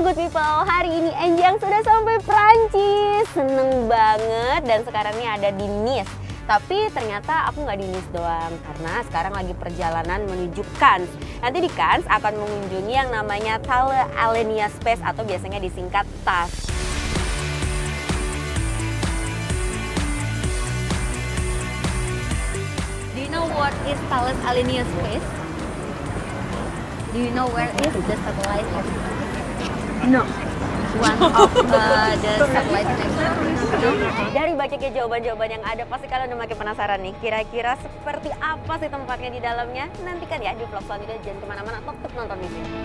good people, hari ini Enjang sudah sampai Prancis Seneng banget dan sekarang ini ada di Nice tapi ternyata aku nggak di Nice doang karena sekarang lagi perjalanan menuju Cannes. Nanti di Cannes akan mengunjungi yang namanya Thalle Alenia Space atau biasanya disingkat TAS. Do you know what is Thales Alenia Space? Do you know where is the satellite No. One of uh, the satellite? Dari banyaknya jawaban-jawaban yang ada, pasti kalian udah makin penasaran nih. Kira-kira seperti apa sih tempatnya di dalamnya? Nantikan ya di vlog selanjutnya. Jangan ke mana-mana, tetap nonton di sini.